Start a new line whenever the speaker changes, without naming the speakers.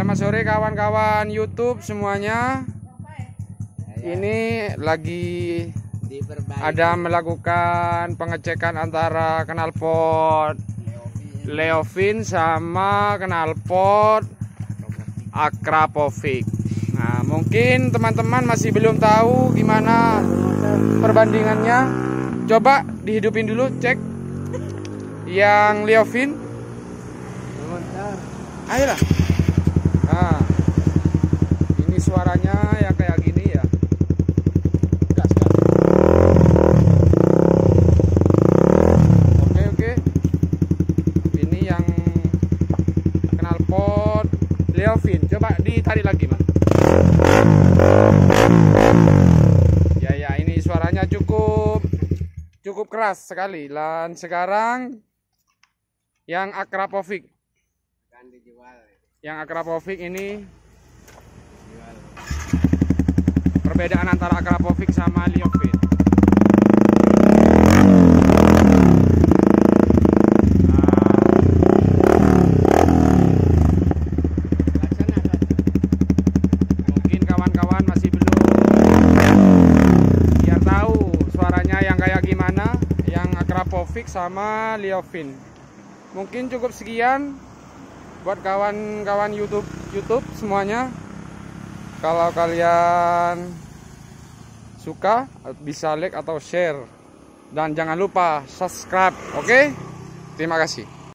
selamat sore kawan-kawan YouTube semuanya. Ini lagi ada melakukan pengecekan antara knalpot Leovin sama knalpot Akrapovic. Nah, mungkin teman-teman masih belum tahu gimana perbandingannya. Coba dihidupin dulu, cek yang Leovin. Ayolah. Nah, ini suaranya ya kayak gini ya. Gas, gas. Oke, oke. Ini yang Leovin. Coba ditarik lagi, Mas. Ya, ya, ini suaranya cukup cukup keras sekali. Dan sekarang yang Akrapovic yang Akrapovic ini perbedaan antara Akrapovic sama Liovin
laksana
mungkin kawan-kawan masih belum biar tahu yang kayak gimana yang Akrapovic sama Liovin. Mungkin cukup sekian buat kawan-kawan YouTube YouTube semuanya. Kalau kalian suka bisa like atau share. Dan jangan lupa subscribe oke? Terima kasih